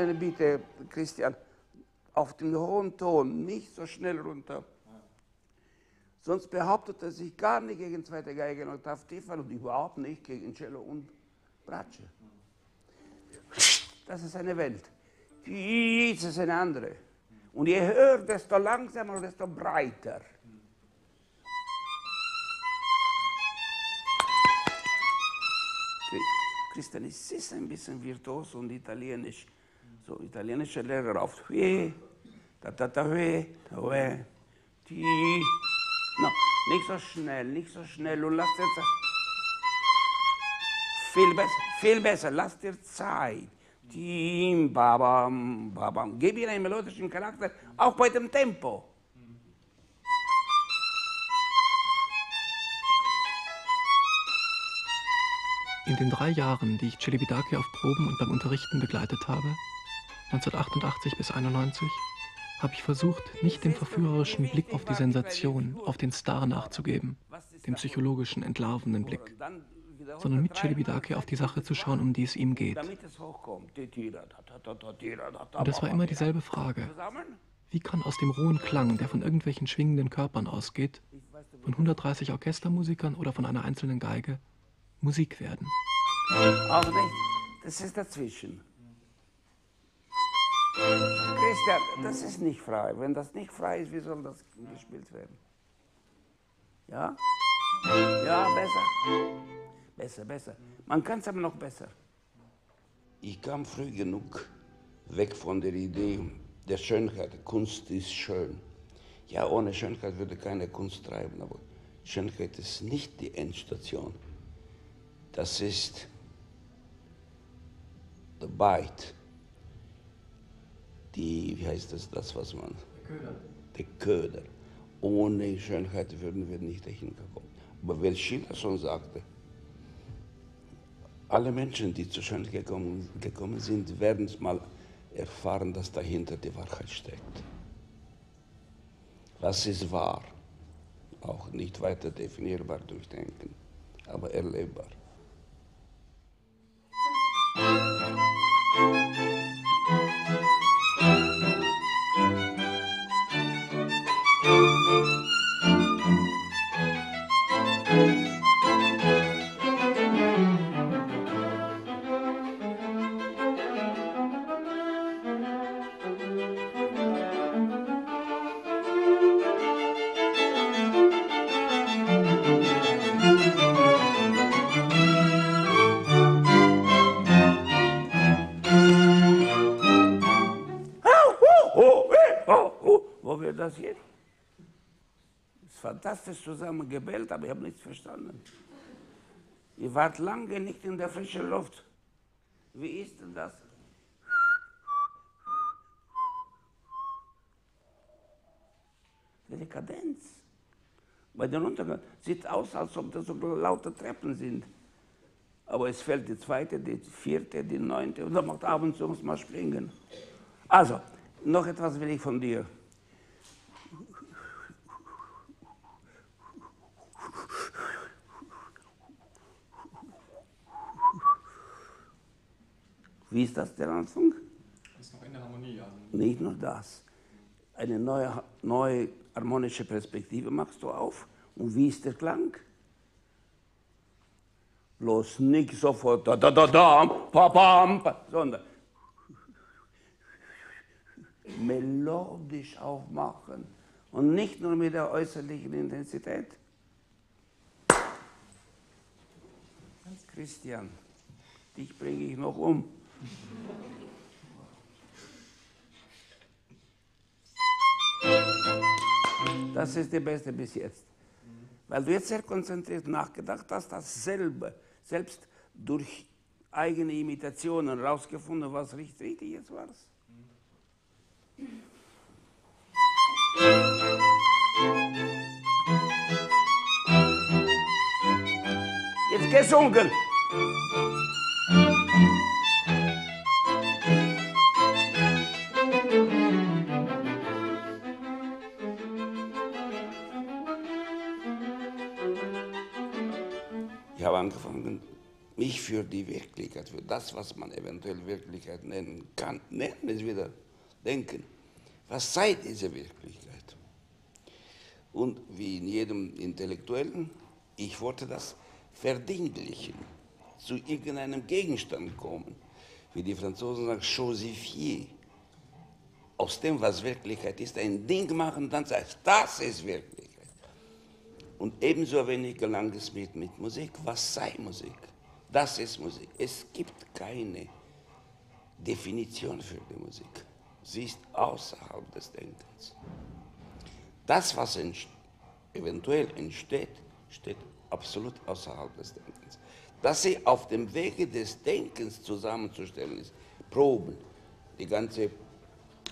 eine Bitte, Christian, auf den hohen Ton, nicht so schnell runter. Sonst behauptet er sich gar nicht gegen zweite Geige und Tiefel und überhaupt nicht gegen Cello und Bratsche. Das ist eine Welt. Dies ist eine andere. Und je höher, desto langsamer, desto breiter. Christian ist ein bisschen virtuos und italienisch. So italienische Lehrer auf Hue, da da da Hue, Hue, die. No, nicht so schnell, nicht so schnell und lass dir. Viel besser, viel besser, lass dir Zeit. Tim, babam, babam. Gib ihr einen melodischen Charakter, auch bei dem Tempo. In den drei Jahren, die ich Celibidache auf Proben und beim Unterrichten begleitet habe, 1988 bis 91, habe ich versucht, nicht dem verführerischen Blick auf die Sensation, auf den Star nachzugeben, dem psychologischen, entlarvenden Blick, sondern mit Celibidache auf die Sache zu schauen, um die es ihm geht. Und es war immer dieselbe Frage. Wie kann aus dem rohen Klang, der von irgendwelchen schwingenden Körpern ausgeht, von 130 Orchestermusikern oder von einer einzelnen Geige, Musik werden. Auch. Das ist dazwischen. Christian, das ist nicht frei. Wenn das nicht frei ist, wie soll das gespielt werden? Ja? Ja, besser. Besser, besser. Man kann es aber noch besser. Ich kam früh genug weg von der Idee der Schönheit. Kunst ist schön. Ja, ohne Schönheit würde keine Kunst treiben, aber Schönheit ist nicht die Endstation. Das ist the bite. Die, wie heißt das, das was man? Der Köder. Der Köder. Ohne Schönheit würden wir nicht dahin kommen. Aber wie Schiller schon sagte, alle Menschen, die zur Schönheit gekommen, gekommen sind, werden es mal erfahren, dass dahinter die Wahrheit steckt. Was ist wahr? Auch nicht weiter definierbar durch Denken, aber erlebbar. Das hier? Ist fantastisch zusammengebellt, aber ich habe nichts verstanden. Ihr wart lange nicht in der frischen Luft. Wie ist denn das? Die Kadenz. Bei den Untergang sieht aus, als ob das so laute Treppen sind. Aber es fällt die zweite, die vierte, die neunte und dann macht abends uns mal springen. Also, noch etwas will ich von dir. Wie ist das der Anfang? Das ist noch in der Harmonie. Also. Nicht nur das. Eine neue, neue harmonische Perspektive machst du auf. Und wie ist der Klang? Bloß nicht sofort da da da da, pa, pam, pa, sondern melodisch aufmachen und nicht nur mit der äußerlichen Intensität. Christian, dich bringe ich noch um. Das ist die beste bis jetzt. Weil du jetzt sehr konzentriert nachgedacht hast, selber, selbst durch eigene Imitationen rausgefunden, was richtig, richtig jetzt war. Jetzt gesungen. Mich für die Wirklichkeit, für das, was man eventuell Wirklichkeit nennen kann, nennen es wieder, denken. Was sei diese Wirklichkeit? Und wie in jedem Intellektuellen, ich wollte das verdinglichen, zu irgendeinem Gegenstand kommen. Wie die Franzosen sagen, chosifier. Aus dem, was Wirklichkeit ist, ein Ding machen, dann sagt das ist Wirklichkeit. Und ebenso wenig gelang es mit, mit Musik. Was sei Musik? Das ist Musik. Es gibt keine Definition für die Musik. Sie ist außerhalb des Denkens. Das, was entsteht, eventuell entsteht, steht absolut außerhalb des Denkens. Dass sie auf dem Wege des Denkens zusammenzustellen ist, Proben, die ganze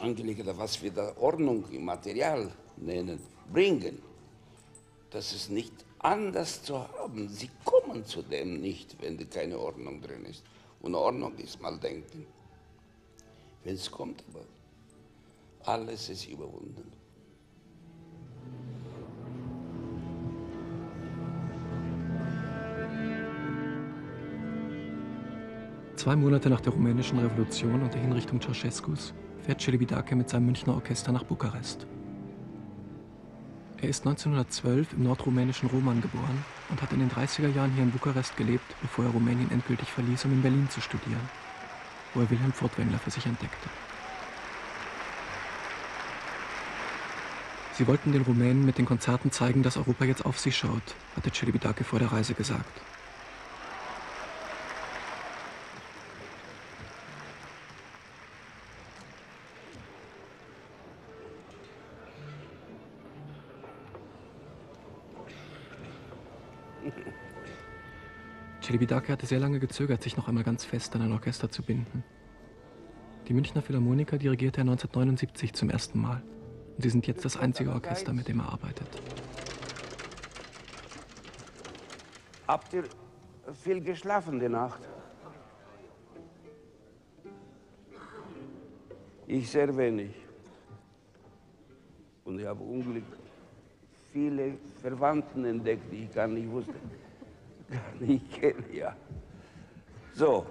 Angelegenheit, was wir da Ordnung im Material nennen, bringen, das ist nicht anders zu haben. Sie kommen zu dem nicht, wenn keine Ordnung drin ist. Und Ordnung ist mal denken. Wenn es kommt, aber alles ist überwunden. Zwei Monate nach der rumänischen Revolution und der Hinrichtung Ceausescus fährt Celibidache mit seinem Münchner Orchester nach Bukarest. Er ist 1912 im nordrumänischen Roman geboren und hat in den 30er Jahren hier in Bukarest gelebt, bevor er Rumänien endgültig verließ, um in Berlin zu studieren, wo er Wilhelm Furtwängler für sich entdeckte. Sie wollten den Rumänen mit den Konzerten zeigen, dass Europa jetzt auf sie schaut, hatte Celibidache vor der Reise gesagt. Celibidache hatte sehr lange gezögert, sich noch einmal ganz fest an ein Orchester zu binden. Die Münchner Philharmoniker dirigierte er 1979 zum ersten Mal. Und sie sind jetzt das einzige Orchester, mit dem er arbeitet. Habt ihr viel geschlafen die Nacht? Ich sehr wenig. Und ich habe Unglück viele Verwandten entdeckt, die ich gar nicht wusste gar nicht kenne, ja. So.